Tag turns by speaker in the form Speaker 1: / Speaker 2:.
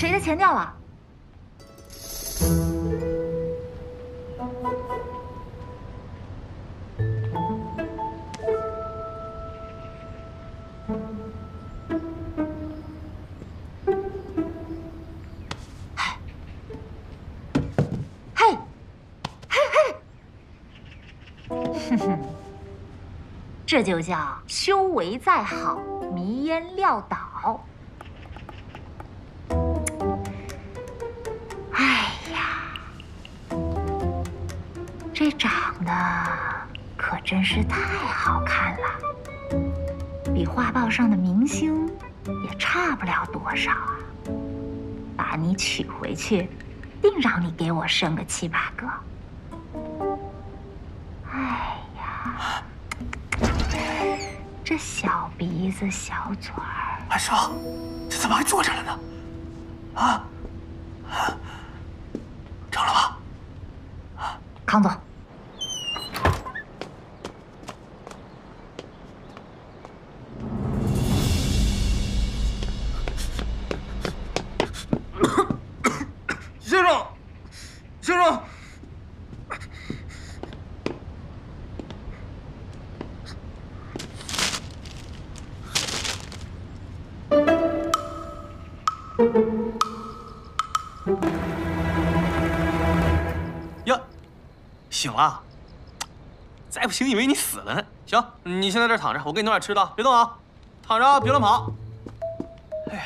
Speaker 1: 谁的钱掉了？哼，这就叫修为再好，迷烟撂倒。哎呀，这长得可真是太好看了，比画报上的明星也差不了多少啊！把你娶回去，定让你给我生个七八个。这小鼻子小嘴儿，
Speaker 2: 安生，这怎么还坐着了呢？啊？成了吧？
Speaker 1: 康总。
Speaker 2: 哟，醒了！再不醒，以为你死了呢。行，你先在这儿躺着，我给你弄点吃的，别动啊，躺着，别乱跑。哎呀！